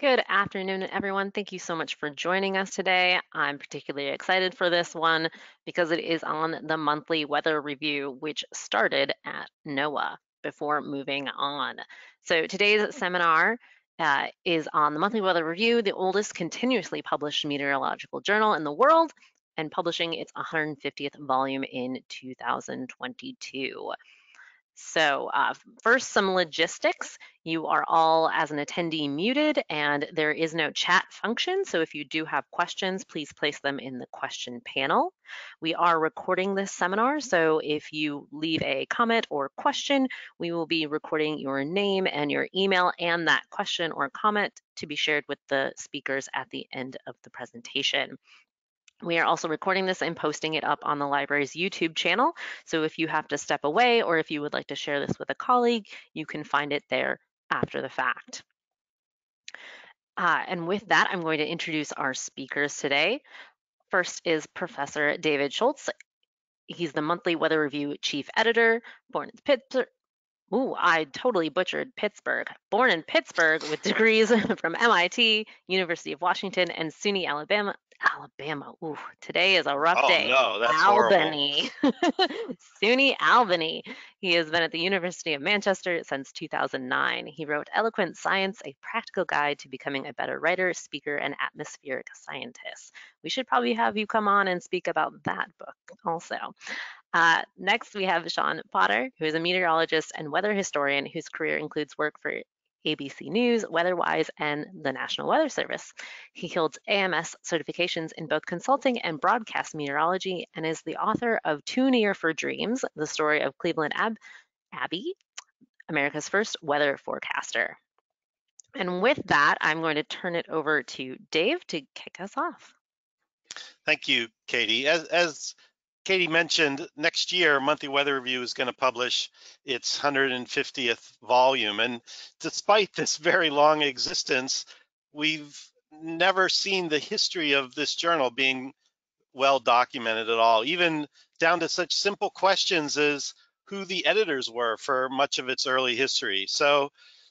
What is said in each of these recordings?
Good afternoon, everyone. Thank you so much for joining us today. I'm particularly excited for this one because it is on the monthly weather review, which started at NOAA before moving on. So today's seminar uh, is on the monthly weather review, the oldest continuously published meteorological journal in the world, and publishing its 150th volume in 2022. So uh, first, some logistics. You are all, as an attendee, muted, and there is no chat function. So if you do have questions, please place them in the question panel. We are recording this seminar, so if you leave a comment or question, we will be recording your name and your email and that question or comment to be shared with the speakers at the end of the presentation. We are also recording this and posting it up on the library's YouTube channel. So if you have to step away or if you would like to share this with a colleague, you can find it there after the fact. Uh, and with that, I'm going to introduce our speakers today. First is Professor David Schultz. He's the monthly weather review chief editor, born in Pittsburgh. Ooh, I totally butchered Pittsburgh. Born in Pittsburgh with degrees from MIT, University of Washington, and SUNY Alabama, Alabama. Ooh, today is a rough oh, day. no, that's Albany. SUNY Albany. He has been at the University of Manchester since 2009. He wrote Eloquent Science, a practical guide to becoming a better writer, speaker, and atmospheric scientist. We should probably have you come on and speak about that book also. Uh, next, we have Sean Potter, who is a meteorologist and weather historian whose career includes work for ABC News, WeatherWise, and the National Weather Service. He holds AMS certifications in both consulting and broadcast meteorology and is the author of Too Near for Dreams, the story of Cleveland Ab Abbe, America's first weather forecaster. And with that, I'm going to turn it over to Dave to kick us off. Thank you, Katie. As, as Katie mentioned, next year, Monthly Weather Review is going to publish its 150th volume. And despite this very long existence, we've never seen the history of this journal being well documented at all, even down to such simple questions as who the editors were for much of its early history. So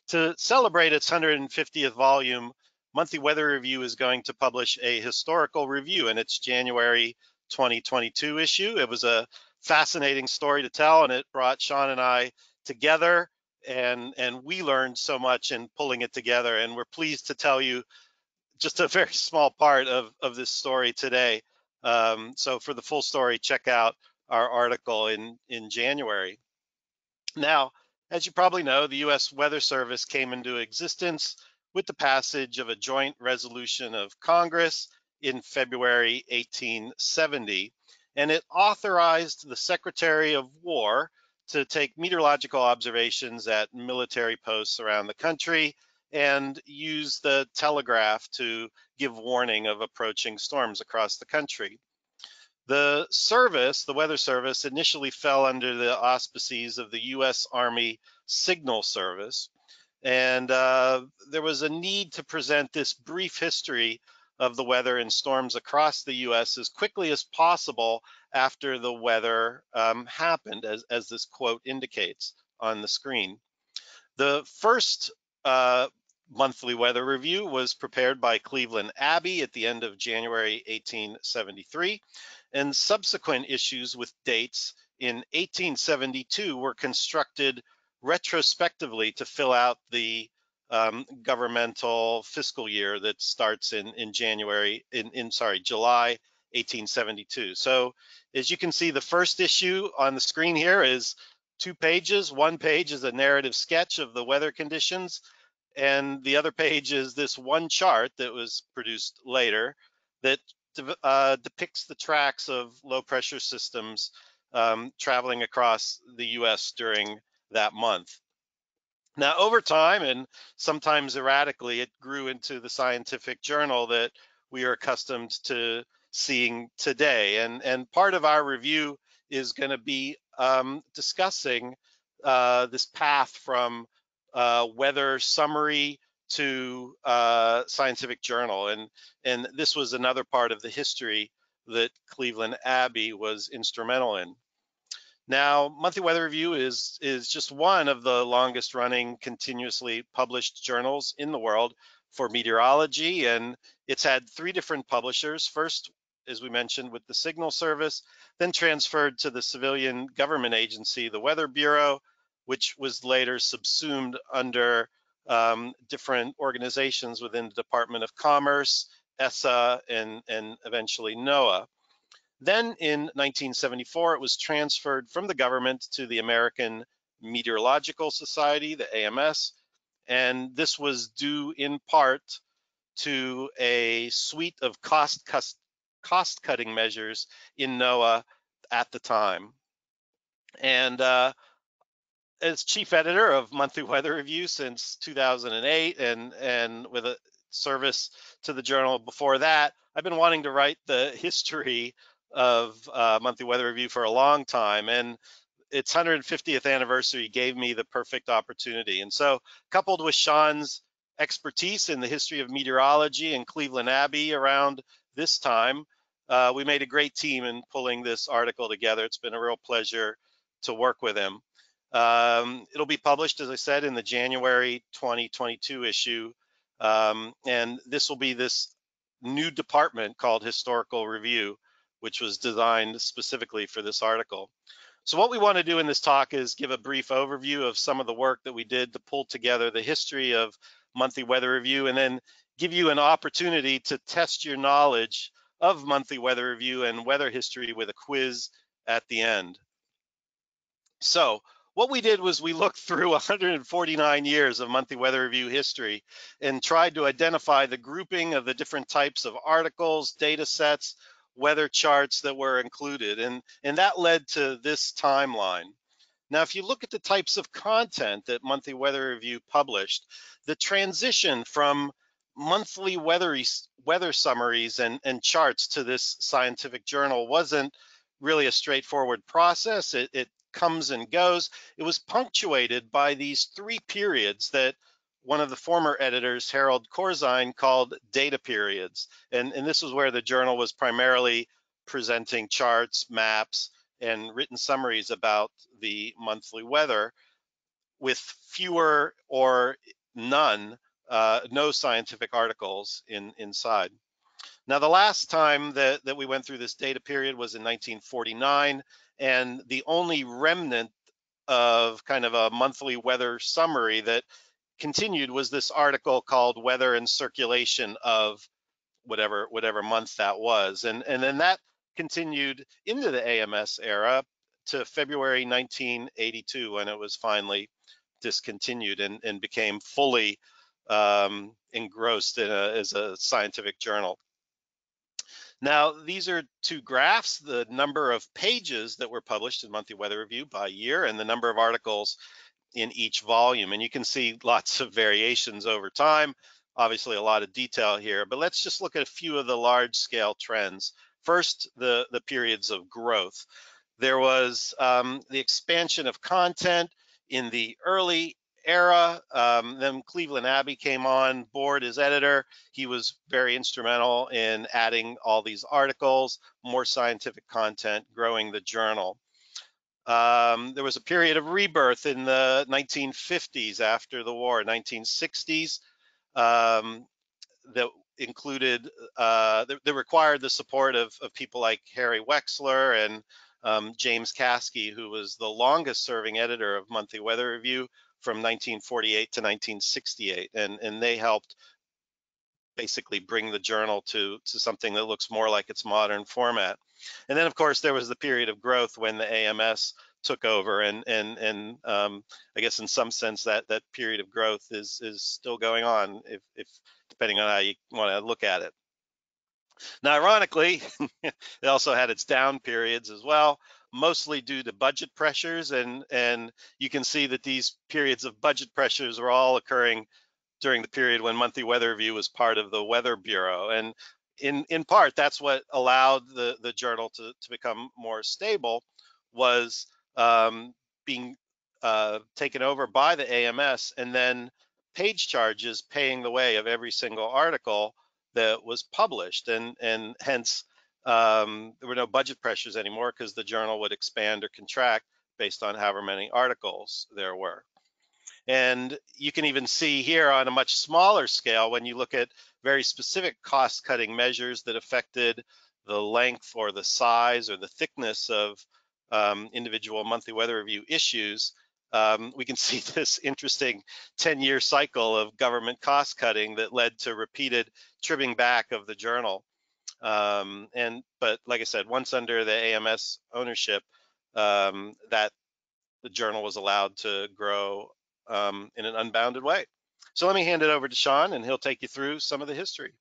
to celebrate its 150th volume, Monthly Weather Review is going to publish a historical review in its January 2022 issue. It was a fascinating story to tell, and it brought Sean and I together, and and we learned so much in pulling it together. And we're pleased to tell you just a very small part of of this story today. Um, so for the full story, check out our article in in January. Now, as you probably know, the U.S. Weather Service came into existence with the passage of a joint resolution of Congress in February 1870, and it authorized the Secretary of War to take meteorological observations at military posts around the country and use the telegraph to give warning of approaching storms across the country. The service, the Weather Service, initially fell under the auspices of the U.S. Army Signal Service, and uh, there was a need to present this brief history of the weather and storms across the US as quickly as possible after the weather um, happened, as, as this quote indicates on the screen. The first uh, monthly weather review was prepared by Cleveland Abbe at the end of January 1873, and subsequent issues with dates in 1872 were constructed retrospectively to fill out the um, governmental fiscal year that starts in in January in in sorry July 1872. So as you can see, the first issue on the screen here is two pages. One page is a narrative sketch of the weather conditions, and the other page is this one chart that was produced later that uh, depicts the tracks of low pressure systems um, traveling across the U.S. during that month. Now, over time and sometimes erratically, it grew into the scientific journal that we are accustomed to seeing today. And, and part of our review is going to be um, discussing uh, this path from uh, weather summary to uh, scientific journal. And, and this was another part of the history that Cleveland Abbe was instrumental in. Now, Monthly Weather Review is, is just one of the longest running continuously published journals in the world for meteorology. And it's had three different publishers. First, as we mentioned, with the Signal Service, then transferred to the civilian government agency, the Weather Bureau, which was later subsumed under um, different organizations within the Department of Commerce, ESSA, and, and eventually NOAA. Then in 1974, it was transferred from the government to the American Meteorological Society, the AMS, and this was due in part to a suite of cost, cost cutting measures in NOAA at the time. And uh, as chief editor of Monthly Weather Review since 2008 and, and with a service to the journal before that, I've been wanting to write the history of uh, Monthly Weather Review for a long time, and its 150th anniversary gave me the perfect opportunity. And so, coupled with Sean's expertise in the history of meteorology in Cleveland Abbe around this time, uh, we made a great team in pulling this article together. It's been a real pleasure to work with him. Um, it'll be published, as I said, in the January 2022 issue. Um, and this will be this new department called Historical Review which was designed specifically for this article. So what we want to do in this talk is give a brief overview of some of the work that we did to pull together the history of monthly weather review and then give you an opportunity to test your knowledge of monthly weather review and weather history with a quiz at the end. So what we did was we looked through 149 years of monthly weather review history and tried to identify the grouping of the different types of articles, data sets, weather charts that were included. And, and that led to this timeline. Now, if you look at the types of content that Monthly Weather Review published, the transition from monthly weather, weather summaries and, and charts to this scientific journal wasn't really a straightforward process. It, it comes and goes. It was punctuated by these three periods that one of the former editors, Harold Corzine, called data periods. And, and this was where the journal was primarily presenting charts, maps, and written summaries about the monthly weather with fewer or none, uh, no scientific articles in, inside. Now, the last time that, that we went through this data period was in 1949, and the only remnant of kind of a monthly weather summary that continued was this article called Weather and Circulation of whatever whatever month that was. And, and then that continued into the AMS era to February 1982 when it was finally discontinued and, and became fully um, engrossed in a, as a scientific journal. Now, these are two graphs, the number of pages that were published in Monthly Weather Review by year and the number of articles in each volume. And you can see lots of variations over time, obviously a lot of detail here, but let's just look at a few of the large scale trends. First, the, the periods of growth. There was um, the expansion of content in the early era. Um, then Cleveland Abbe came on board as editor. He was very instrumental in adding all these articles, more scientific content, growing the journal. Um, there was a period of rebirth in the 1950s after the war, 1960s, um, that included, uh, that, that, required the support of, of, people like Harry Wexler and um, James Caskey, who was the longest serving editor of Monthly Weather Review from 1948 to 1968. And, and they helped basically bring the journal to, to something that looks more like its modern format. And then, of course, there was the period of growth when the AMS took over, and and and um, I guess in some sense that that period of growth is is still going on, if if depending on how you want to look at it. Now, ironically, it also had its down periods as well, mostly due to budget pressures, and and you can see that these periods of budget pressures were all occurring during the period when Monthly Weather Review was part of the Weather Bureau, and in in part that's what allowed the the journal to to become more stable was um, being uh, taken over by the AMS and then page charges paying the way of every single article that was published and and hence um, there were no budget pressures anymore because the journal would expand or contract based on however many articles there were. And you can even see here on a much smaller scale when you look at very specific cost cutting measures that affected the length or the size or the thickness of um, individual monthly weather review issues, um, we can see this interesting 10 year cycle of government cost cutting that led to repeated trimming back of the journal. Um, and but like I said, once under the AMS ownership, um, that the journal was allowed to grow um, in an unbounded way. So let me hand it over to Sean, and he'll take you through some of the history.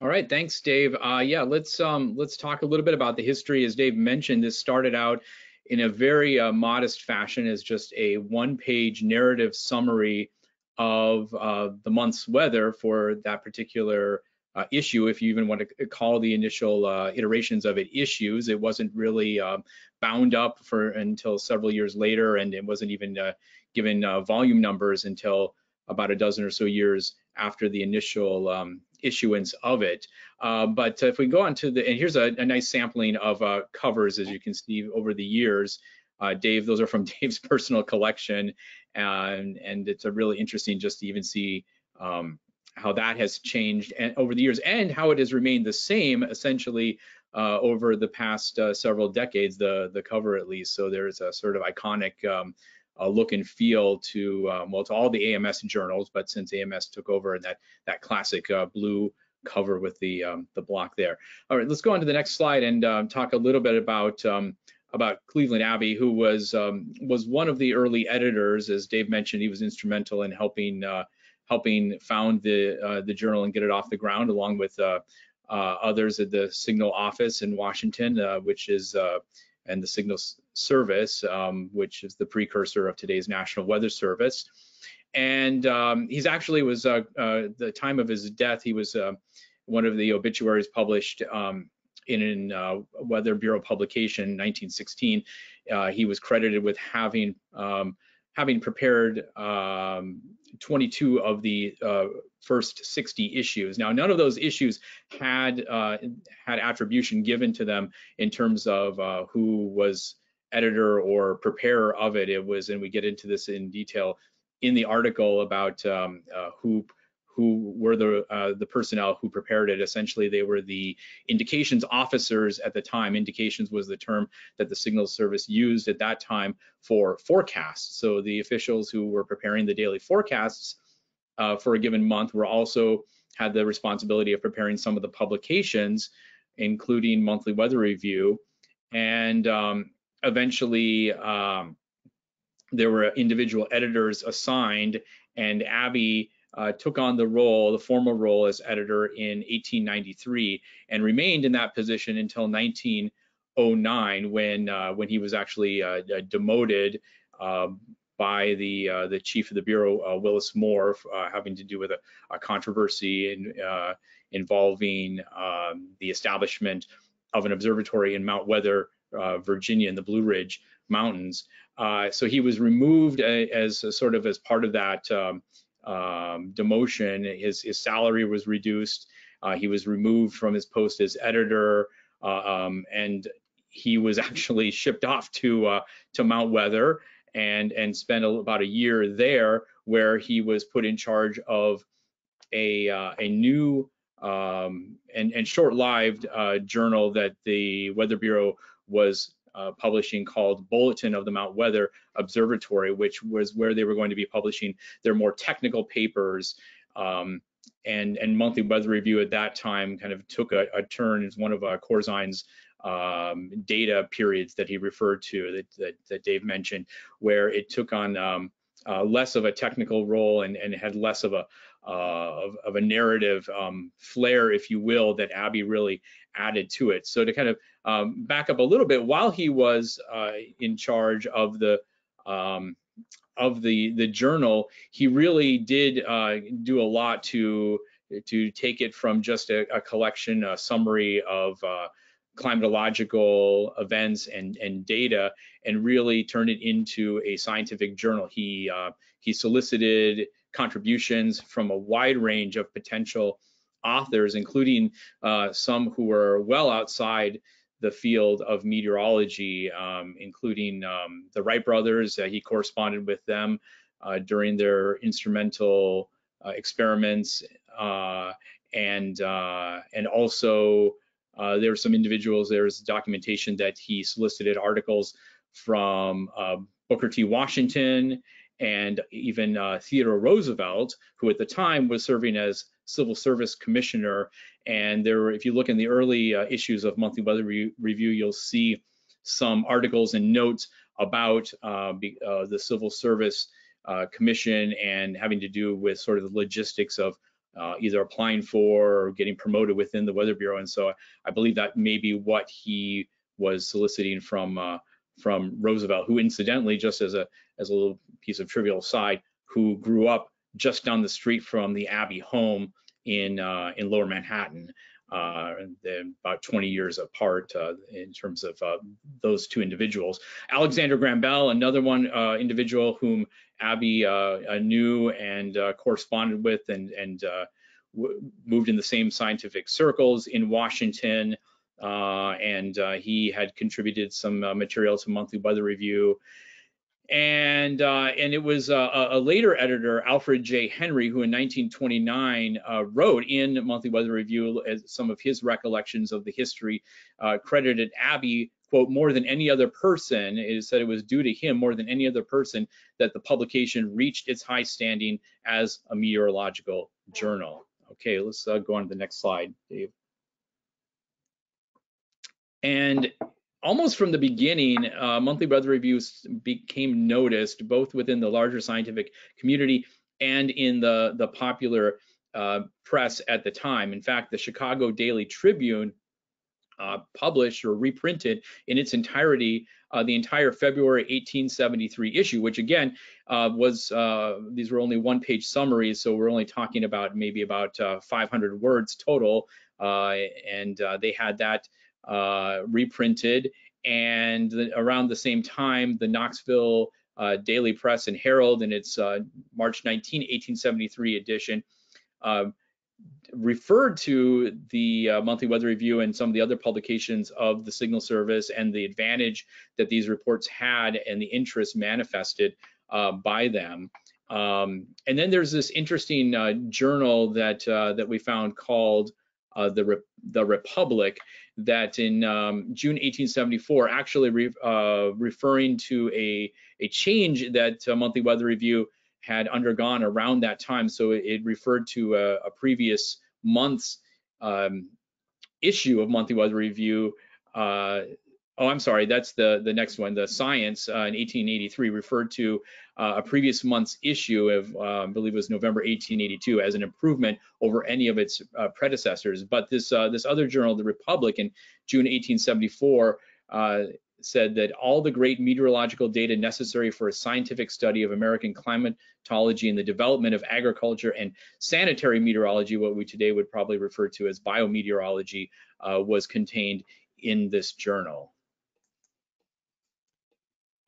All right, thanks, Dave. Uh, yeah, let's um, let's talk a little bit about the history. As Dave mentioned, this started out in a very uh, modest fashion as just a one-page narrative summary of uh, the month's weather for that particular uh, issue, if you even want to call the initial uh, iterations of it issues. It wasn't really um, bound up for until several years later, and it wasn't even uh, given uh, volume numbers until about a dozen or so years after the initial um, issuance of it. Uh, but if we go on to the, and here's a, a nice sampling of uh, covers, as you can see over the years. Dave, those are from Dave's personal collection, and and it's a really interesting just to even see um, how that has changed and over the years, and how it has remained the same essentially uh, over the past uh, several decades. The the cover at least, so there's a sort of iconic. Um, uh, look and feel to um, well to all the AMS journals, but since AMS took over and that that classic uh, blue cover with the um, the block there. All right, let's go on to the next slide and um, talk a little bit about um, about Cleveland Abbe, who was um, was one of the early editors, as Dave mentioned. He was instrumental in helping uh, helping found the uh, the journal and get it off the ground, along with uh, uh, others at the Signal office in Washington, which is and the Signal Service, um, which is the precursor of today's National Weather Service. And um, he's actually was uh, uh, the time of his death. He was uh, one of the obituaries published um, in a uh, Weather Bureau publication 1916. Uh, he was credited with having um, having prepared um, 22 of the uh, first 60 issues. Now, none of those issues had uh, had attribution given to them in terms of uh, who was editor or preparer of it. It was, and we get into this in detail in the article about um, uh, who who were the uh, the personnel who prepared it. Essentially, they were the indications officers at the time. Indications was the term that the Signal Service used at that time for forecasts. So the officials who were preparing the daily forecasts uh, for a given month were also had the responsibility of preparing some of the publications, including monthly weather review, and um, eventually. Um, there were individual editors assigned, and Abbe uh, took on the role, the formal role as editor in 1893 and remained in that position until 1909 when uh, when he was actually uh, demoted um, by the uh, the chief of the bureau, uh, Willis Moore, uh, having to do with a, a controversy in, involving um, the establishment of an observatory in Mount Weather, Virginia, in the Blue Ridge Mountains. so he was removed as, as sort of as part of that um, um, demotion. His, his salary was reduced. Uh, he was removed from his post as editor, uh, um, and he was actually shipped off to uh, to Mount Weather and and spent a, about a year there, where he was put in charge of a uh, a new um, and, and short-lived uh, journal that the Weather Bureau was uh, publishing called Bulletin of the Mount Weather Observatory, which was where they were going to be publishing their more technical papers. Um, and, and monthly weather review at that time kind of took a, a turn as one of uh, Corzine's um, data periods that he referred to that, that, that Dave mentioned, where it took on um, uh, less of a technical role and, and had less of a uh, of, of, a narrative um, flair, if you will, that Abbe really added to it. So to kind of um, back up a little bit, while he was uh, in charge of the um, of the the journal, he really did uh, do a lot to to take it from just a, a collection, a summary of uh, climatological events and and data, and really turn it into a scientific journal. He uh, he solicited contributions from a wide range of potential authors, including uh, some who were well outside the field of meteorology, um, including um, the Wright brothers. Uh, he corresponded with them uh, during their instrumental uh, experiments, uh, and uh, and also there were some individuals. There's documentation that he solicited articles from Booker T. Washington and even Theodore Roosevelt, who at the time was serving as Civil Service Commissioner. And there, if you look in the early uh, issues of Monthly Weather Re Review, you'll see some articles and notes about uh, be, uh, the Civil Service uh, Commission and having to do with sort of the logistics of uh, either applying for or getting promoted within the Weather Bureau. And so I believe that may be what he was soliciting from uh, from Roosevelt, who incidentally, just as a as a little piece of trivial aside, who grew up just down the street from the Abbe home in uh, in Lower Manhattan. Uh, about 20 years apart uh, in terms of uh, those two individuals. Alexander Graham Bell, another one uh, individual whom Abbe uh, knew and corresponded with and, and moved in the same scientific circles in Washington. and he had contributed some material to Monthly Weather Review and uh, and it was uh, a, later editor, Alfred J. Henry, who in 1929 uh, wrote in Monthly Weather Review some of his recollections of the history, uh, credited Abbe quote more than any other person. It said it was due to him more than any other person that the publication reached its high standing as a meteorological journal. Okay, let's uh, go on to the next slide, Dave. And almost from the beginning, uh, monthly weather reviews became noticed both within the larger scientific community and in the, the popular uh, press at the time. In fact, the Chicago Daily Tribune uh, published or reprinted in its entirety uh, the entire February 1873 issue, which again uh, was uh, these were only one-page summaries, so we're only talking about maybe about uh, 500 words total, uh, and they had that uh, reprinted. And the, around the same time, the Knoxville uh, Daily Press and Herald in its uh, March 19, 1873 edition um, referred to the uh, monthly weather review and some of the other publications of the signal service and the advantage that these reports had and the interest manifested uh, by them. Um, and then there's this interesting uh, journal that uh, that we found called uh, the Re the Republic, that in um, June 1874, actually re uh, referring to a, a change that Monthly Weather Review had undergone around that time. So it, it referred to a, a previous month's um, issue of Monthly Weather Review uh, oh, I'm sorry, that's the, the next one. The Science uh, in 1883 referred to uh, a previous month's issue of, uh, I believe it was November 1882, as an improvement over any of its uh, predecessors. But this, uh, this other journal, The Republic, in June 1874, uh, said that all the great meteorological data necessary for a scientific study of American climatology and the development of agriculture and sanitary meteorology, what we today would probably refer to as biometeorology, was contained in this journal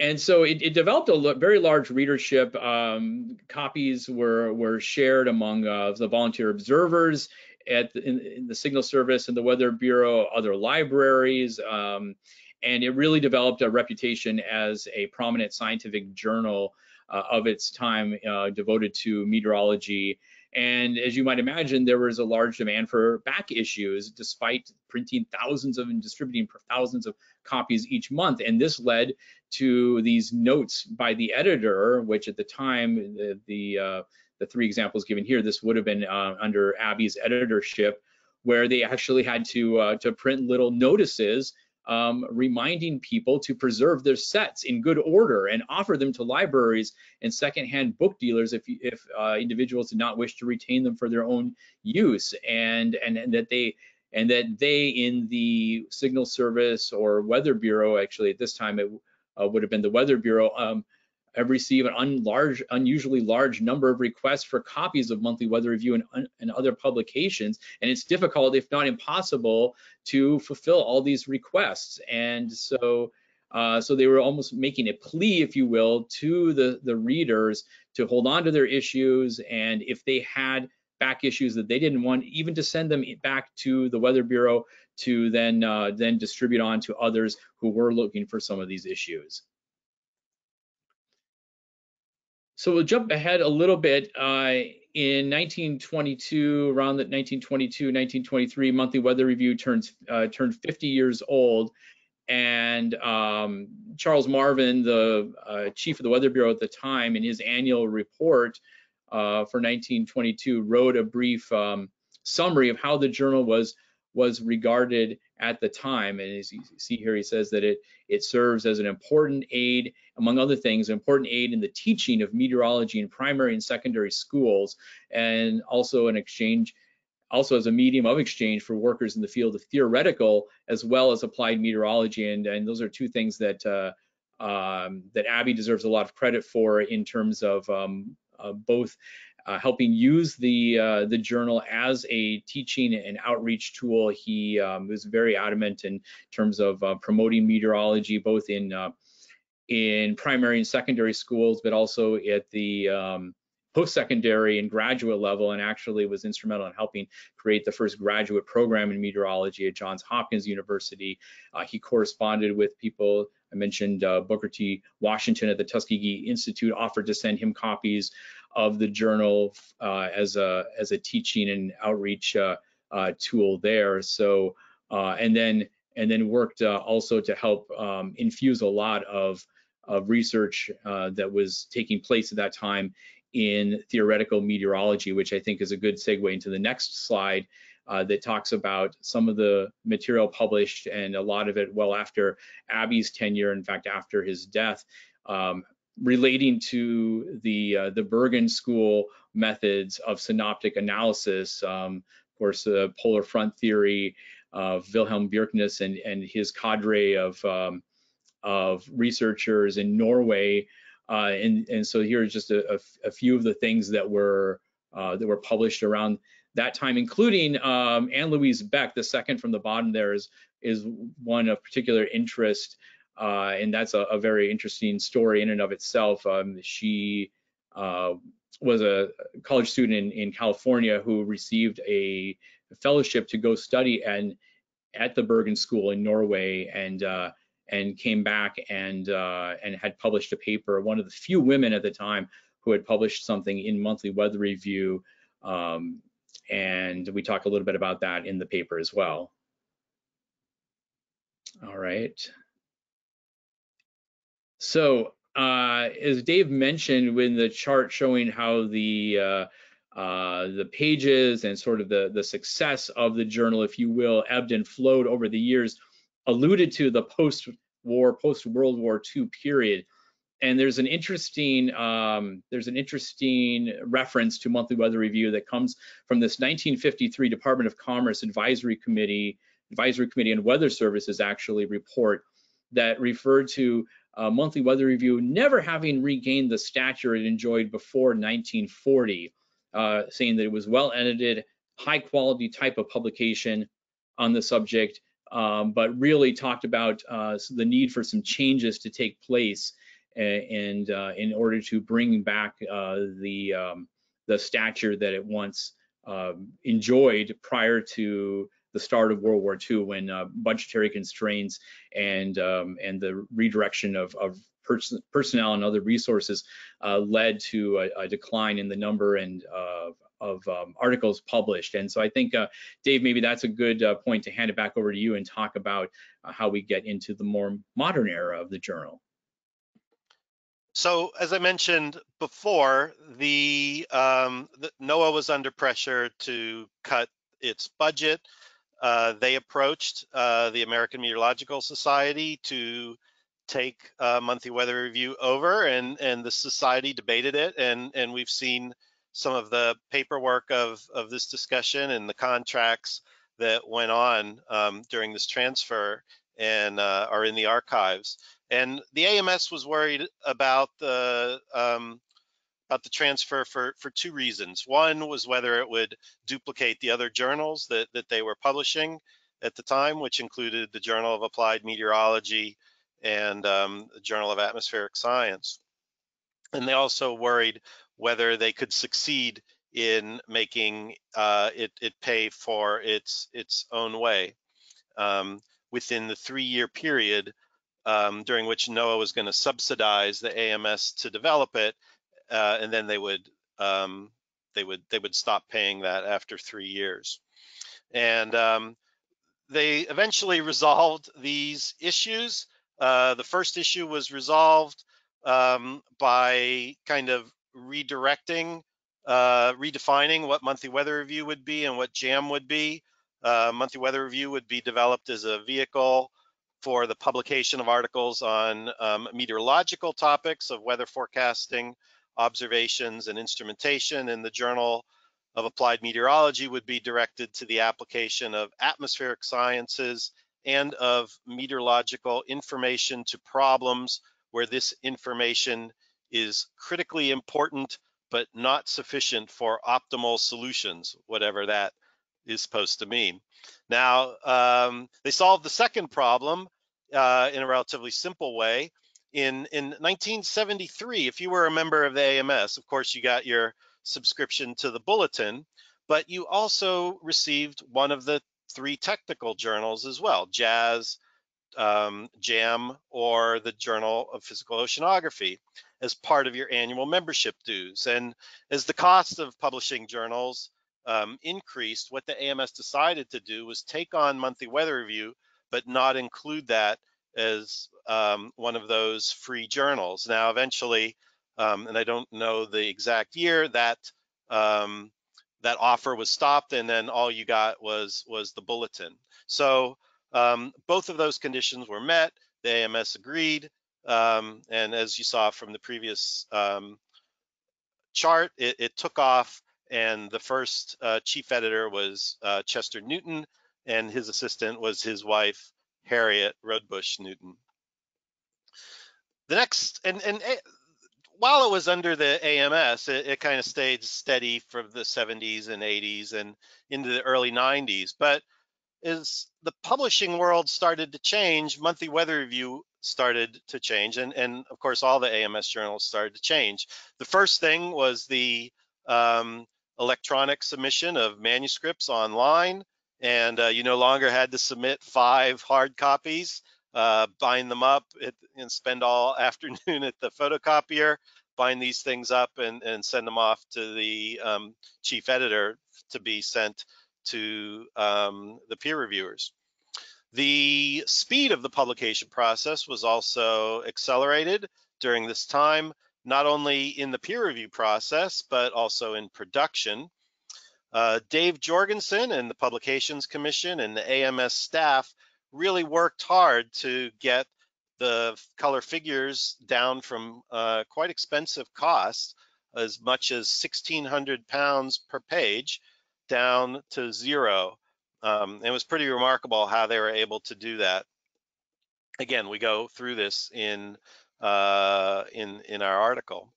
and so it, it developed a very large readership. Um, copies were were shared among uh, the volunteer observers at the, in, in, the Signal Service and the Weather Bureau, other libraries, um, and it really developed a reputation as a prominent scientific journal uh, of its time uh, devoted to meteorology. And as you might imagine, there was a large demand for back issues, despite printing thousands of and distributing thousands of copies each month. And this led to these notes by the editor, which at the time, the, the, uh, the three examples given here, this would have been uh, under Abbe's editorship, where they actually had to, uh, to print little notices um, reminding people to preserve their sets in good order and offer them to libraries and secondhand book dealers if, if uh, individuals did not wish to retain them for their own use and, and, and that they and that they in the signal service or weather bureau actually at this time it uh, would have been the weather bureau um, have received an un large, unusually large number of requests for copies of monthly weather review and, and other publications and it's difficult if not impossible to fulfill all these requests and so uh, so they were almost making a plea, if you will, to the, the readers to hold on to their issues. And if they had back issues that they didn't want even to send them back to the Weather Bureau to then uh, then distribute on to others who were looking for some of these issues. So we'll jump ahead a little bit. Uh, in 1922, around the 1922, 1923, Monthly Weather Review turns uh, turned 50 years old, and um, Charles Marvin, the uh, chief of the Weather Bureau at the time, in his annual report uh, for 1922, wrote a brief um, summary of how the journal was was regarded at the time. And as you see here, he says that it it serves as an important aid, among other things, an important aid in the teaching of meteorology in primary and secondary schools, and also an exchange also as a medium of exchange for workers in the field of theoretical as well as applied meteorology. And, and those are two things that uh, um, that Abbe deserves a lot of credit for in terms of um, both uh, helping use the uh, the journal as a teaching and outreach tool. He um, was very adamant in terms of uh, promoting meteorology, both in in primary and secondary schools, but also at the um, post-secondary and graduate level and actually was instrumental in helping create the first graduate program in meteorology at Johns Hopkins University. Uh, he corresponded with people, I mentioned uh, Booker T. Washington at the Tuskegee Institute offered to send him copies of the journal uh, as, a, as a teaching and outreach uh, uh, tool there. So, uh, and then and then worked also to help um, infuse a lot of of research uh, that was taking place at that time in theoretical meteorology, which I think is a good segue into the next slide uh, that talks about some of the material published and a lot of it well after Abbe's tenure, in fact, after his death, um, relating to the uh, the Bergen School methods of synoptic analysis. Um, of course, the polar front theory of Wilhelm Bjerknes and, and his cadre of um, of researchers in Norway uh, and, and so here's just a, a, a, few of the things that were uh, that were published around that time, including um, Anne Louise Beck, the second from the bottom there is, is one of particular interest. Uh, and that's a, a, very interesting story in and of itself. Um, she uh, was a college student in, in California who received a fellowship to go study and at the Bergen School in Norway. And uh, and came back and uh, and had published a paper. One of the few women at the time who had published something in Monthly Weather Review, um, and we talk a little bit about that in the paper as well. All right. So uh, as Dave mentioned, when the chart showing how the uh, uh, the pages and sort of the the success of the journal, if you will, ebbed and flowed over the years alluded to the post-war, post-World War II period. And there's an interesting um, there's an interesting reference to Monthly Weather Review that comes from this 1953 Department of Commerce Advisory Committee Advisory Committee on Weather Services actually report that referred to uh, Monthly Weather Review never having regained the stature it enjoyed before 1940, uh, saying that it was well edited, high quality type of publication on the subject um, but really talked about uh, the need for some changes to take place and, uh, in order to bring back uh, the um, the stature that it once um, enjoyed prior to the start of World War II, when uh, budgetary constraints and um, and the redirection of, of pers personnel and other resources uh, led to a, a, decline in the number and uh, of um, articles published. And so I think, uh, Dave, maybe that's a good point to hand it back over to you and talk about how we get into the more modern era of the journal. So as I mentioned before, the, um, the NOAA was under pressure to cut its budget. Uh, they approached uh, the American Meteorological Society to take a monthly weather review over and, and the society debated it and, and we've seen some of the paperwork of, of this discussion and the contracts that went on um, during this transfer and uh, are in the archives. And the AMS was worried about the um, about the transfer for for two reasons. One was whether it would duplicate the other journals that that they were publishing at the time, which included the Journal of Applied Meteorology and um, the Journal of Atmospheric Science. And they also worried whether they could succeed in making uh, it, it pay for its its own way um, within the three-year period um, during which NOAA was going to subsidize the AMS to develop it, uh, and then they would um, they would they would stop paying that after three years. And um, they eventually resolved these issues. Uh, the first issue was resolved um, by kind of redirecting, uh, redefining what monthly weather review would be and what JAM would be. Uh, monthly weather review would be developed as a vehicle for the publication of articles on um, meteorological topics of weather forecasting, observations, and instrumentation. And the Journal of Applied Meteorology would be directed to the application of atmospheric sciences and of meteorological information to problems where this information is critically important but not sufficient for optimal solutions, whatever that is supposed to mean. Now, um, they solved the second problem uh, in a relatively simple way. In, in 1973, if you were a member of the AMS, of course, you got your subscription to the bulletin, but you also received one of the three technical journals as well, JAS, um, JAM, or the Journal of Physical Oceanography as part of your annual membership dues. And as the cost of publishing journals um, increased, what the AMS decided to do was take on monthly weather review, but not include that as um, one of those free journals. Now, eventually, um, and I don't know the exact year that um, that offer was stopped, and then all you got was was the bulletin. So um, both of those conditions were met. The AMS agreed, um, and as you saw from the previous chart, it, it, took off. And the first uh, chief editor was uh, Chester Newton, and his assistant was his wife Harriet Rodebush Newton. The next, and and eh, while it was under the AMS, it, it kind of stayed steady for the 70s and 80s and into the early 90s. But as the publishing world started to change, monthly weather review started to change, and and of course all the AMS journals started to change. The first thing was the um, electronic submission of manuscripts online, and uh, you no longer had to submit five hard copies, uh, bind them up, and spend all afternoon at the photocopier, bind these things up, and and send them off to the um, chief editor to be sent to um, the peer reviewers. The speed of the publication process was also accelerated during this time, not only in the peer review process, but also in production. Uh, Dave Jorgensen and the Publications Commission and the AMS staff really worked hard to get the color figures down from uh, quite expensive costs, as much as 1,600 pounds per page, down to zero. Um, it was pretty remarkable how they were able to do that. Again, we go through this in uh, in in our article.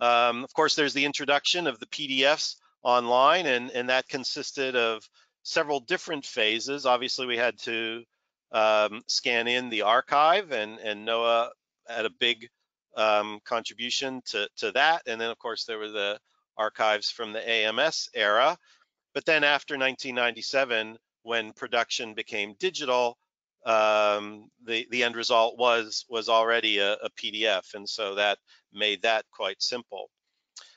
Um, of course, there's the introduction of the PDFs online, and and that consisted of several different phases. Obviously, we had to um, scan in the archive, and and NOAA had a big um, contribution to to that. And then, of course, there were the archives from the AMS era. But then after 1997, when production became digital, um, the the end result was was already a, a, PDF, and so that made that quite simple.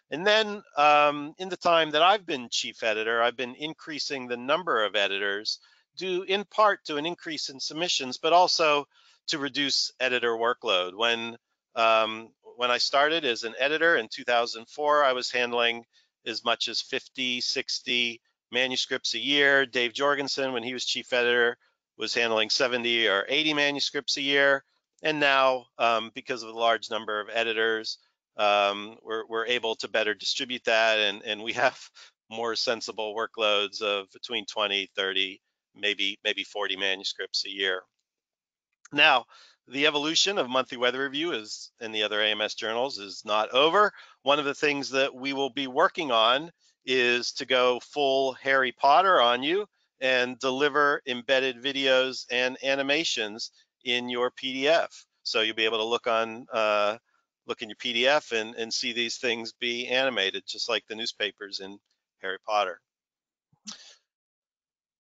And then um, in the time that I've been chief editor, I've been increasing the number of editors, due in part to an increase in submissions, but also to reduce editor workload. When um, when I started as an editor in 2004, I was handling as much as 50, 60 manuscripts a year. Dave Jorgensen, when he was chief editor, was handling 70 or 80 manuscripts a year. And now, um, because of the large number of editors, um, we're, we're, able to better distribute that and, and we have more sensible workloads of between 20, 30, maybe, maybe 40 manuscripts a year. Now, the evolution of monthly weather review is in the other AMS journals is not over. One of the things that we will be working on is to go full Harry Potter on you and deliver embedded videos and animations in your PDF. So you'll be able to look on uh, look in your PDF and, and see these things be animated, just like the newspapers in Harry Potter.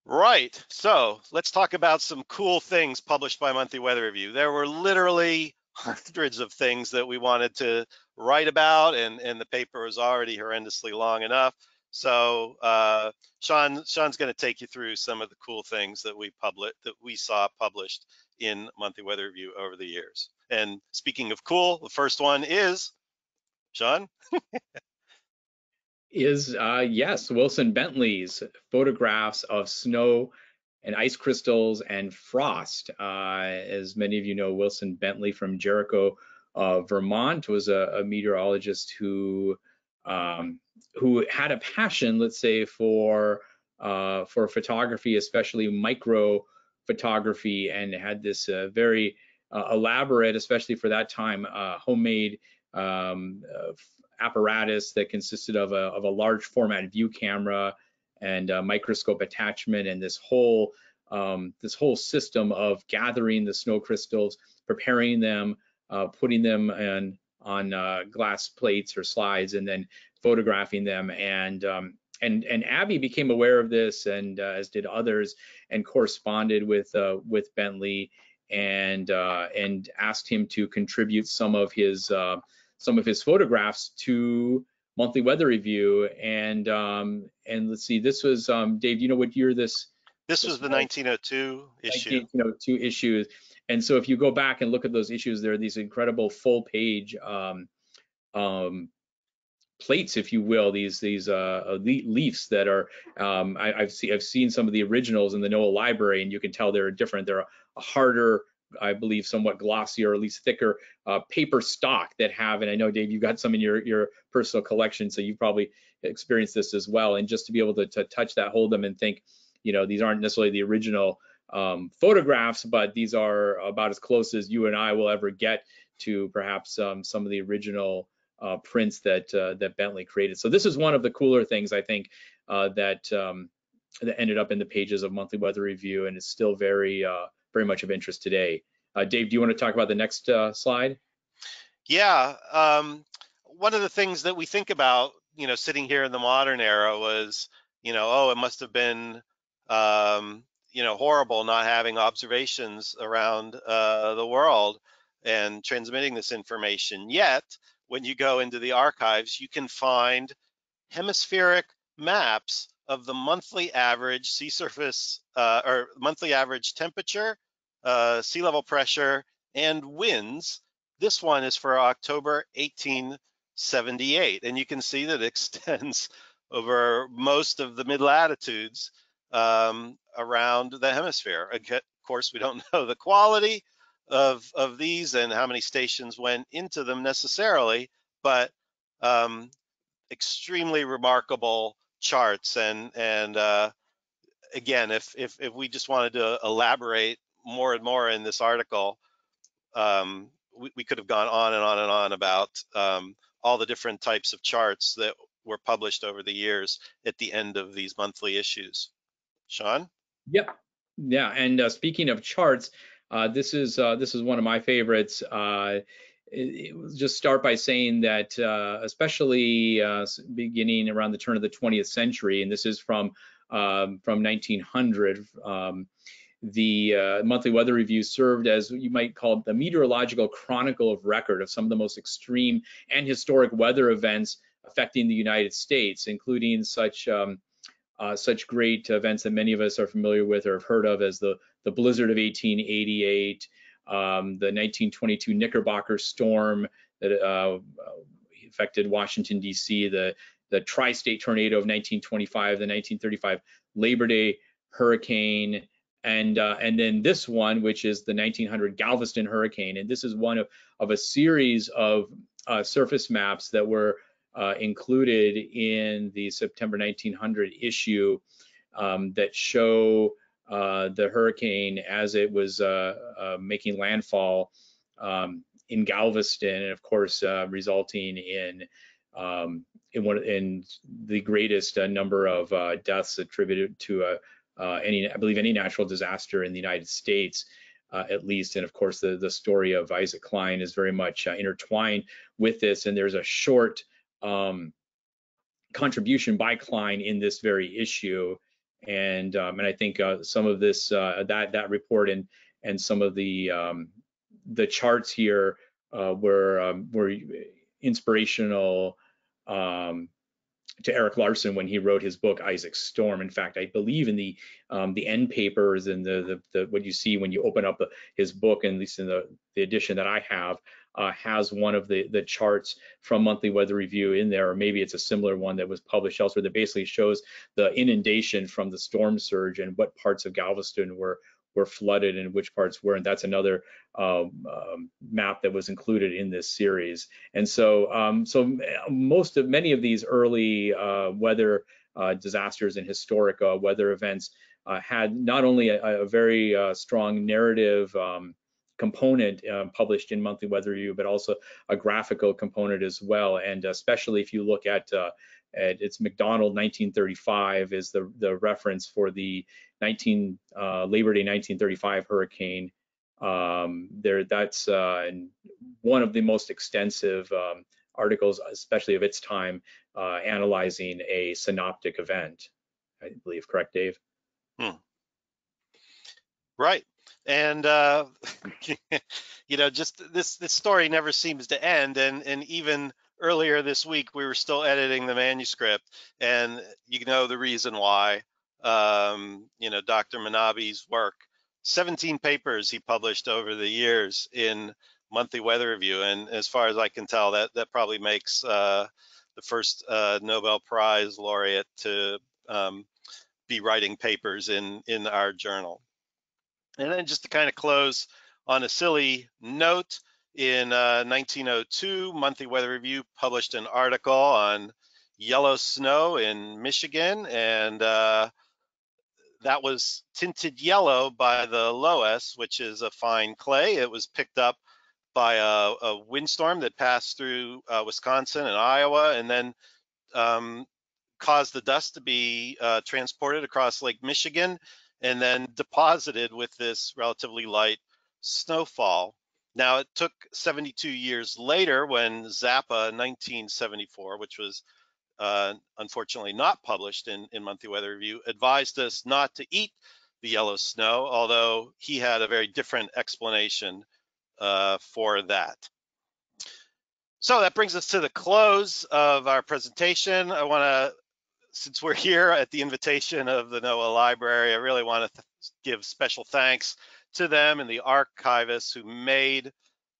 Right, so let's talk about some cool things published by Monthly Weather Review. There were literally hundreds of things that we wanted to write about, and, and the paper was already horrendously long enough. So uh, Sean, Sean's going to take you through some of the cool things that we published, that we saw published in Monthly Weather Review over the years. And speaking of cool, the first one is Sean. is uh, yes, Wilson Bentley's photographs of snow and ice crystals and frost. Uh, as many of you know, Wilson Bentley from Jericho, uh, Vermont, was a, a meteorologist who um, who had a passion, let's say, for uh, for photography, especially micro photography, and had this uh, very uh, elaborate, especially for that time, homemade um, apparatus that consisted of a, of a large format view camera and a microscope attachment and this whole um, this whole system of gathering the snow crystals, preparing them, uh, putting them in, on uh, glass plates or slides, and then photographing them. And um, and and Abbe became aware of this, and uh, as did others, and corresponded with uh, with Bentley and uh, and asked him to contribute some of his uh, some of his photographs to monthly weather review. And um and let's see this was um dave do you know what year this this was the 1902 issue. 1902 issues and so if you go back and look at those issues there are these incredible full page um um plates if you will these these uh leaves that are um I, have seen i've seen some of the originals in the NOAA library and you can tell they're different they're a harder I believe, somewhat glossier, at least thicker uh, paper stock that have, and I know Dave, you've got some in your your personal collection, so you've probably experienced this as well. And just to be able to, to touch that, hold them, and think, you know, these aren't necessarily the original um, photographs, but these are about as close as you and I will ever get to perhaps um, some of the original uh, prints that uh, that Bentley created. So this is one of the cooler things I think uh, that um, that ended up in the pages of Monthly Weather Review, and is still very uh, very much of interest today. Uh, Dave, do you want to talk about the next uh, slide? Yeah, um, one of the things that we think about, you know, sitting here in the modern era was, you know, oh, it must have been, um, you know, horrible not having observations around uh, the world and transmitting this information. Yet, when you go into the archives, you can find hemispheric maps of the monthly average sea surface uh, or monthly average temperature, uh, sea level pressure, and winds. This one is for October 1878, and you can see that it extends over most of the mid latitudes um, around the hemisphere. Of course, we don't know the quality of, of these and how many stations went into them necessarily, but um, extremely remarkable charts. And and uh, again if, if if we just wanted to elaborate more and more in this article um, we, we, could have gone on and on and on about um, all the different types of charts that were published over the years at the end of these monthly issues. Sean yep. Yeah and uh, speaking of charts uh, this is uh, this is one of my favorites. Uh, just start by saying that, uh, especially uh, beginning around the turn of the 20th century, and this is from um, from 1900, um, the uh, monthly weather review served as you might call it the meteorological chronicle of record of some of the most extreme and historic weather events affecting the United States, including such um, uh, such great events that many of us are familiar with or have heard of as the the blizzard of 1888 um, the 1922 Knickerbocker storm that uh, affected Washington D.C., the the tri-state tornado of 1925, the 1935 Labor Day hurricane, and uh, and then this one, which is the 1900 Galveston hurricane, and this is one of of a series of uh, surface maps that were uh, included in the September 1900 issue um, that show uh, the hurricane as it was uh, uh, making landfall um, in Galveston, and of course, uh, resulting in um, in one in the greatest number of deaths attributed to any, I believe, any natural disaster in the United States. uh, at least. And of course, the, the story of Isaac Cline is very much uh, intertwined with this. And there's a short um, contribution by Cline in this very issue. And um, and I think uh, some of this uh, that that report and and some of the um, the charts here uh, were um, were inspirational um, to Erik Larson when he wrote his book Isaac Storm. In fact, I believe in the um, the end papers and the, the, the what you see when you open up his book, at least in the the edition that I have, uh, has one of the the charts from Monthly Weather Review in there, or maybe it's a similar one that was published elsewhere that basically shows the inundation from the storm surge and what parts of Galveston were were flooded and which parts weren't. That's another um, um, map that was included in this series. And so, um, so most of many of these early uh, weather uh, disasters and historic uh, weather events uh, had not only a, a very uh, strong narrative um, component uh, published in Monthly Weather Review, but also a graphical component as well. And especially if you look at uh, it's McDonald 1935 is the the reference for the 19 uh, Labor Day 1935 hurricane. Um, there, that's uh, one of the most extensive um, articles, especially of its time, uh, analyzing a synoptic event. I believe, correct, Dave? Hmm. Right, and uh, you know, just this this story never seems to end, and and even earlier this week we were still editing the manuscript, and you know the reason why um, you know, Dr. Manabe's work. 17 papers he published over the years in Monthly Weather Review, and as far as I can tell, that that probably makes uh, the first uh, Nobel Prize laureate to um, be writing papers in in our journal. And then just to kind of close on a silly note, in uh, 1902, Monthly Weather Review published an article on yellow snow in Michigan, and uh, that was tinted yellow by the loess, which is a fine clay. It was picked up by a, a windstorm that passed through uh, Wisconsin and Iowa, and then um, caused the dust to be uh, transported across Lake Michigan, and then deposited with this relatively light snowfall. Now, it took 72 years later when Zappa 1974, which was uh, unfortunately not published in, in Monthly Weather Review, advised us not to eat the yellow snow, although he had a very different explanation uh, for that. So that brings us to the close of our presentation. I want to, since we're here at the invitation of the NOAA Library, I really want to give special thanks to them and the archivists who made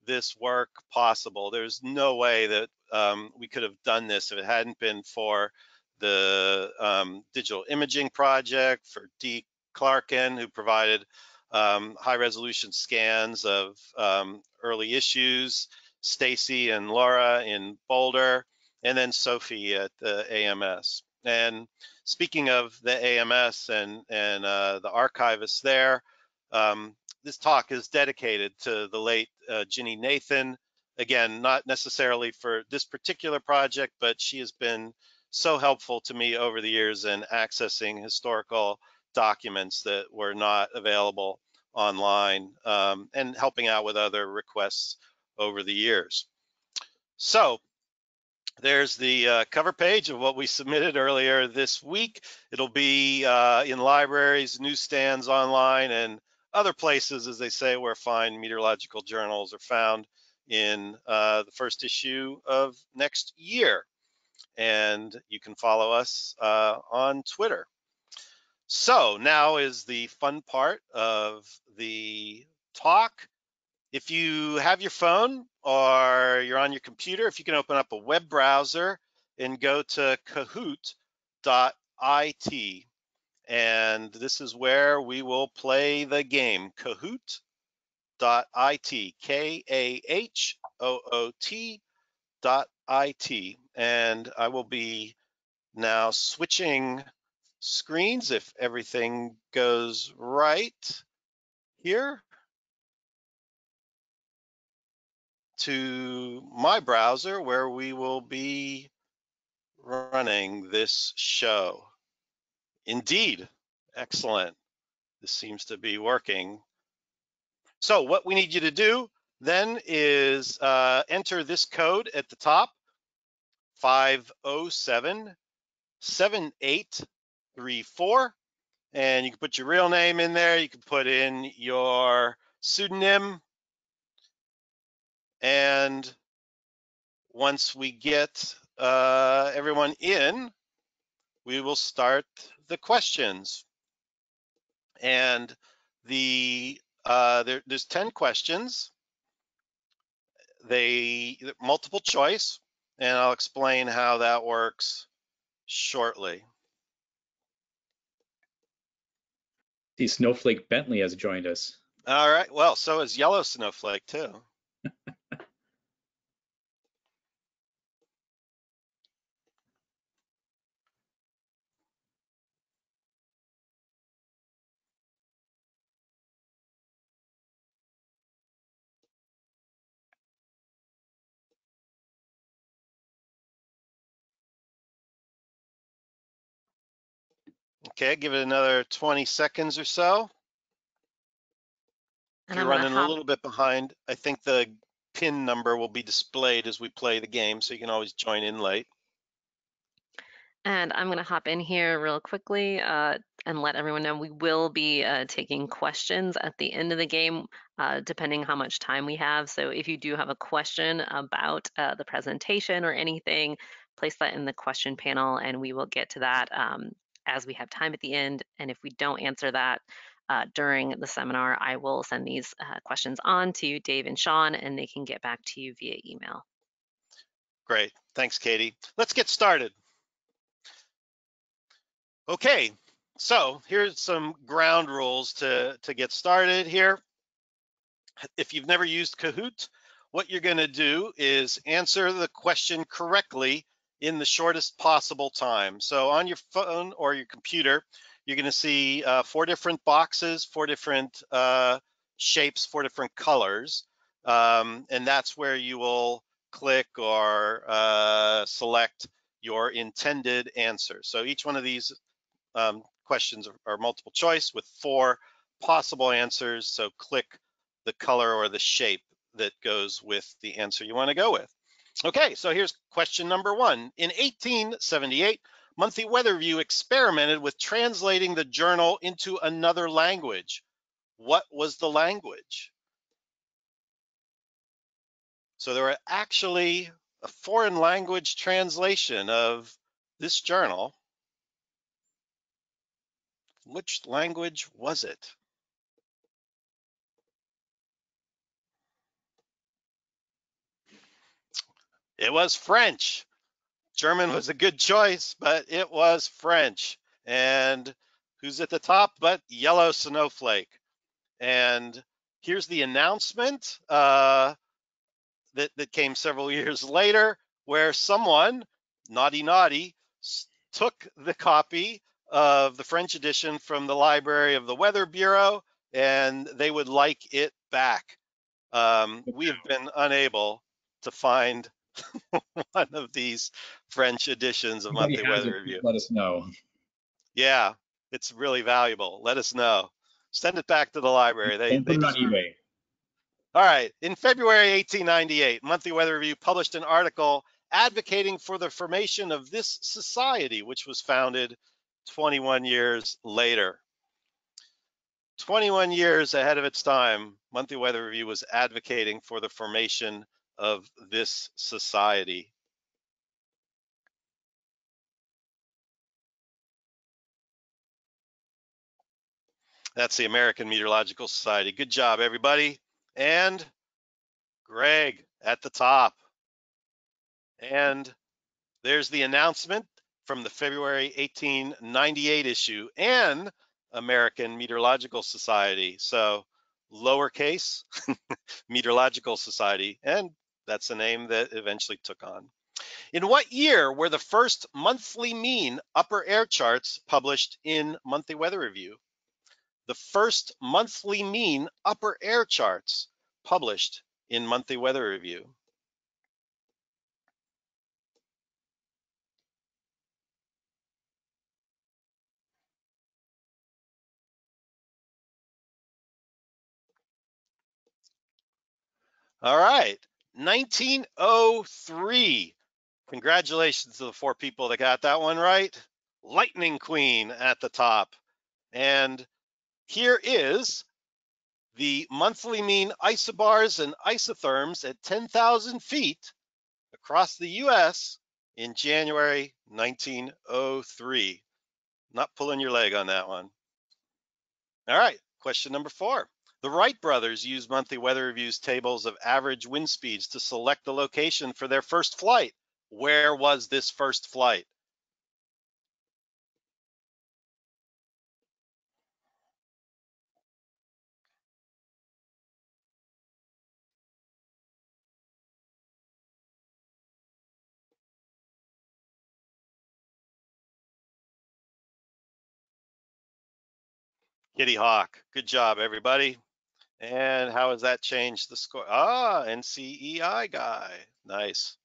this work possible. There's no way that um, we could have done this if it hadn't been for the um, digital imaging project, for Dee Clarkin, who provided um, high resolution scans of um, early issues, Stacy and Laura in Boulder, and then Sophie at the AMS. And speaking of the AMS and, and uh, the archivists there, um, this talk is dedicated to the late uh, Ginny Nathan. Again, not necessarily for this particular project, but she has been so helpful to me over the years in accessing historical documents that were not available online um, and helping out with other requests over the years. So there's the uh, cover page of what we submitted earlier this week. It'll be uh, in libraries, newsstands online, and other places, as they say, where fine meteorological journals are found in uh, the first issue of next year. And you can follow us uh, on Twitter. So now is the fun part of the talk. If you have your phone or you're on your computer, if you can open up a web browser and go to kahoot.it, and this is where we will play the game kahoot.it, K-A-H-O-O-T dot I-T. And I will be now switching screens if everything goes right here to my browser where we will be running this show. Indeed. Excellent. This seems to be working. So what we need you to do then is uh, enter this code at the top, 507 7834. And you can put your real name in there. You can put in your pseudonym. And once we get uh, everyone in, we will start the questions. And the uh, there, there's 10 questions. They multiple choice, and I'll explain how that works shortly. See, Snowflake Bentley has joined us. All right. Well, so is Yellow Snowflake too. Okay, give it another 20 seconds or so. And You're running a little bit behind. I think the pin number will be displayed as we play the game, so you can always join in late. And I'm going to hop in here real quickly uh, and let everyone know we will be uh, taking questions at the end of the game, uh, depending how much time we have. So if you do have a question about uh, the presentation or anything, place that in the question panel and we will get to that um, as we have time at the end. And if we don't answer that uh, during the seminar, I will send these uh, questions on to Dave and Sean and they can get back to you via email. Great. Thanks, Katie. Let's get started. Okay, so here's some ground rules to, to get started here. If you've never used Kahoot, what you're going to do is answer the question correctly in the shortest possible time. So on your phone or your computer, you're going to see uh, four different boxes, four different uh, shapes, four different colors. Um, and that's where you will click or uh, select your intended answer. So each one of these um, questions are, are multiple choice with four possible answers. So click the color or the shape that goes with the answer you want to go with. Okay, so here's question number one. In 1878, Monthly Weather Review experimented with translating the journal into another language. What was the language? So there were actually a foreign language translation of this journal. Which language was it? It was French. German was a good choice, but it was French. And who's at the top but Yellow Snowflake? And here's the announcement uh, that, that came several years later where someone, naughty naughty, took the copy of the French edition from the library of the Weather Bureau and they would like it back. Um, we have been unable to find one of these French editions of Monthly Weather it, Review. Let us know. Yeah, it's really valuable. Let us know. Send it back to the library. They, they put it on eBay. All right. In February 1898, Monthly Weather Review published an article advocating for the formation of this society, which was founded 21 years later. 21 years ahead of its time, Monthly Weather Review was advocating for the formation of this society. That's the American Meteorological Society. Good job, everybody. And Greg at the top. And there's the announcement from the February 1898 issue and American Meteorological Society. So lowercase Meteorological Society, and that's the name that eventually took on. In what year were the first monthly mean upper air charts published in Monthly Weather Review? The first monthly mean upper air charts published in Monthly Weather Review. All right, 1903. Congratulations to the four people that got that one right. Lightning Queen at the top. And here is the monthly mean isobars and isotherms at 10,000 feet across the US in January 1903. Not pulling your leg on that one. All right, question number four. The Wright brothers used monthly weather reviews tables of average wind speeds to select the location for their first flight. Where was this first flight? Kitty Hawk. Good job, everybody. And how has that changed the score? Ah, NCEI guy. Nice.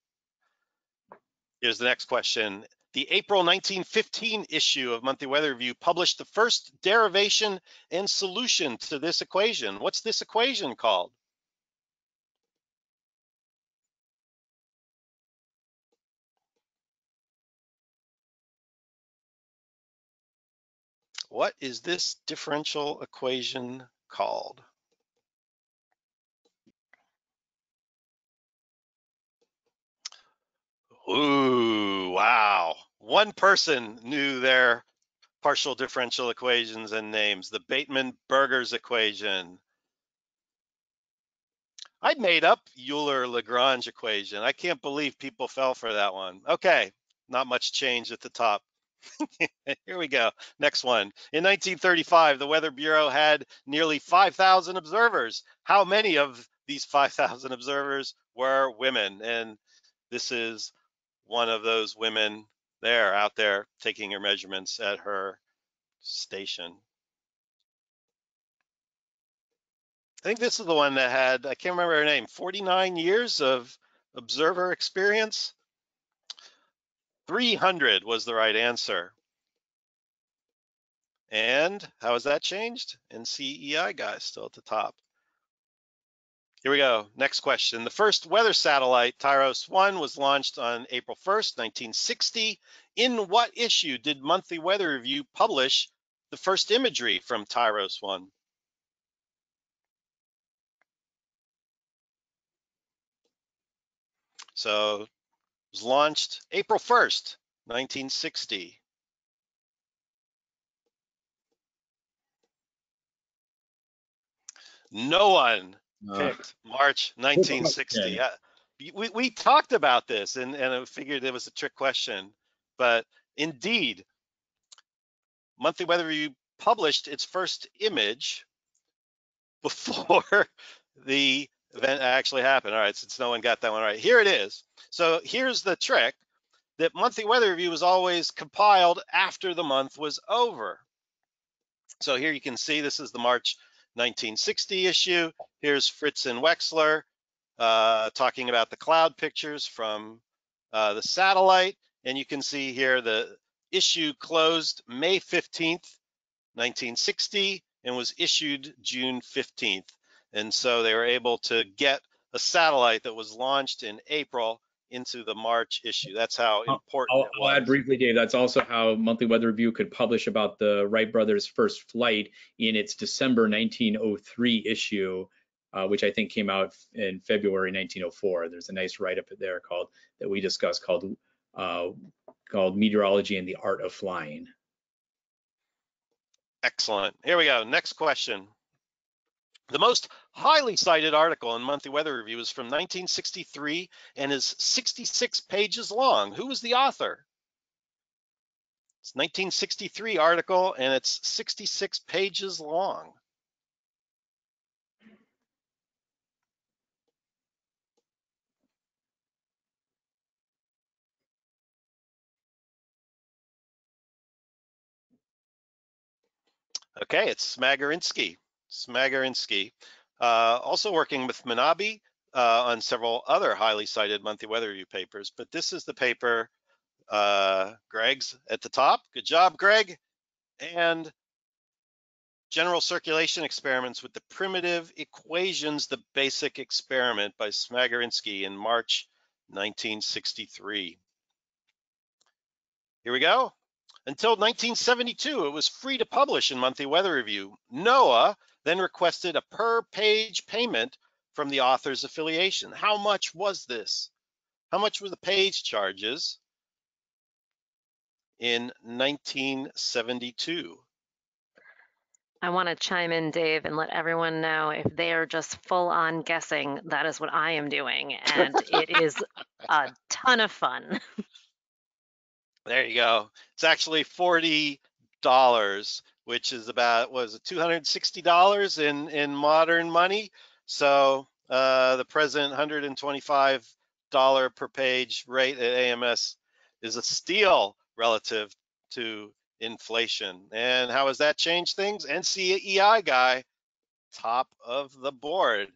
Here's the next question. The April 1915 issue of Monthly Weather Review published the first derivation and solution to this equation. What's this equation called? What is this differential equation called? Ooh, wow. One person knew their partial differential equations and names, the Bateman-Burgers equation. I made up Euler-Lagrange equation. I can't believe people fell for that one. Okay, not much change at the top. Here we go. Next one. In 1935, the Weather Bureau had nearly 5,000 observers. How many of these 5,000 observers were women? And this is one of those women there out there taking her measurements at her station. I think this is the one that had, I can't remember her name, 49 years of observer experience. 300 was the right answer. And how has that changed? NCEI guy still at the top. Here we go. Next question. The first weather satellite, TIROS 1, was launched on April 1st, 1960. In what issue did Monthly Weather Review publish the first imagery from TIROS 1? So it was launched April 1st, 1960. No one picked March 1960. Uh, we, we talked about this and, and I figured it was a trick question, but indeed, Monthly Weather Review published its first image before the event actually happened. All right, since no one got that one right, here it is. So here's the trick that Monthly Weather Review was always compiled after the month was over. So here you can see this is the March 1960 issue. Here's Fritz and Wexler uh, talking about the cloud pictures from uh, the satellite. And you can see here the issue closed May 15th, 1960, and was issued June 15th. And so they were able to get a satellite that was launched in April into the March issue. That's how important I'll, I'll add briefly, Dave. That's also how Monthly Weather Review could publish about the Wright brothers' first flight in its December 1903 issue, uh, which I think came out in February 1904. There's a nice write-up there called that we discussed called uh, called Meteorology and the Art of Flying. Excellent. Here we go. Next question. The most highly cited article in Monthly Weather Review is from 1963 and is 66 pages long. Who was the author? It's 1963 article and it's 66 pages long. Okay, it's Smagorinsky. Smagorinsky. Uh, also working with Manabe uh, on several other highly cited monthly weather review papers, but this is the paper, uh, Greg's at the top. Good job, Greg. And General Circulation Experiments with the Primitive Equations, the Basic Experiment by Smagorinsky in March 1963. Here we go. Until 1972, it was free to publish in Monthly Weather Review. NOAA then requested a per page payment from the author's affiliation. How much was this? How much were the page charges in 1972? I want to chime in, Dave, and let everyone know if they are just full on guessing, that is what I am doing. And it is a ton of fun. There you go. It's actually forty dollars, which is about was it two hundred and sixty dollars in in modern money. So uh, the present hundred and twenty five dollar per page rate at AMS is a steal relative to inflation. And how has that changed things? NCEI guy, top of the board.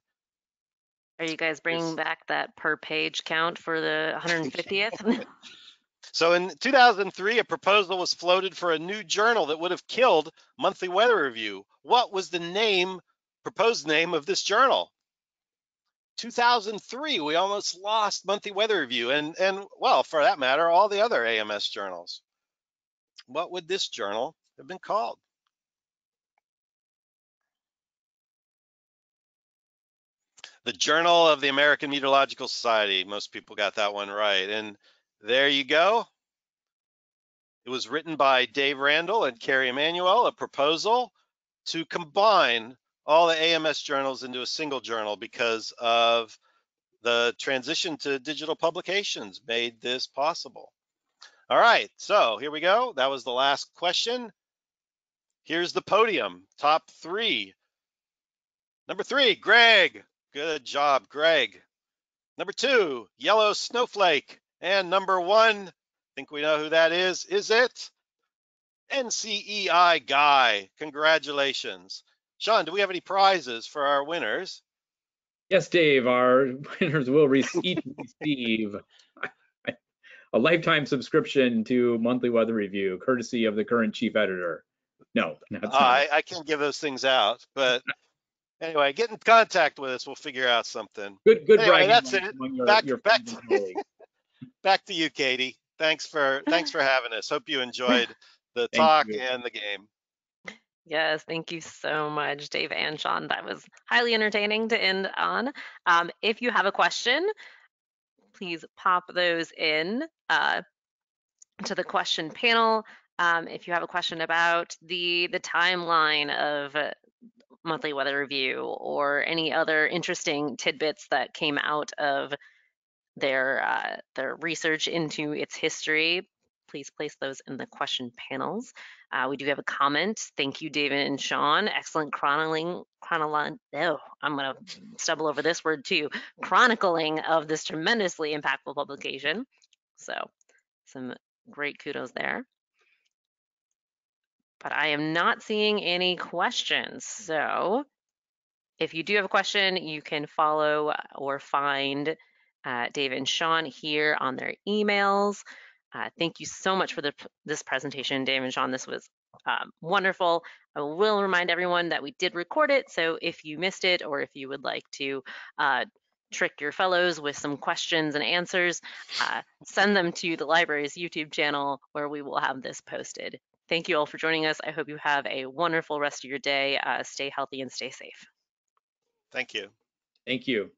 Are you guys bringing back that per page count for the 150th? So in 2003, a proposal was floated for a new journal that would have killed Monthly Weather Review. What was the name, proposed name of this journal? 2003, we almost lost Monthly Weather Review and, and well, for that matter, all the other AMS journals. What would this journal have been called? The Journal of the American Meteorological Society. Most people got that one right. And there you go. It was written by Dave Randall and Kerry Emanuel, a proposal to combine all the AMS journals into a single journal because of the transition to digital publications made this possible. All right, so here we go. That was the last question. Here's the podium, top three. Number three, Greg. Good job, Greg. Number two, Yellow Snowflake. And number one, I think we know who that is. Is it NCEI Guy? Congratulations. Sean, do we have any prizes for our winners? Yes, Dave, our winners will receive, receive a lifetime subscription to Monthly Weather Review, courtesy of the current chief editor. No, Uh. I, I can't give those things out, but anyway, get in contact with us. We'll figure out something. Good, good Anyway, that's it. among your, Back- your back to-. Back to you, Katie. Thanks for thanks for having us. Hope you enjoyed the talk you. and the game. Yes, thank you so much, Dave and Sean. That was highly entertaining to end on. Um, if you have a question, please pop those in uh, to the question panel. Um, if you have a question about the the timeline of uh, monthly weather review or any other interesting tidbits that came out of their uh, their research into its history, please place those in the question panels. Uh, we do have a comment. Thank you, David and Sean. Excellent chronicling, chronolon, oh, I'm gonna stumble over this word too. Chronicling of this tremendously impactful publication. So some great kudos there. But I am not seeing any questions. So if you do have a question, you can follow or find uh, Dave and Sean here on their emails. Uh, thank you so much for the, this presentation, Dave and Sean. This was um, wonderful. I will remind everyone that we did record it, so if you missed it or if you would like to uh, trick your fellows with some questions and answers, uh, send them to the library's YouTube channel where we will have this posted. Thank you all for joining us. I hope you have a wonderful rest of your day. Uh, stay healthy and stay safe. Thank you. Thank you.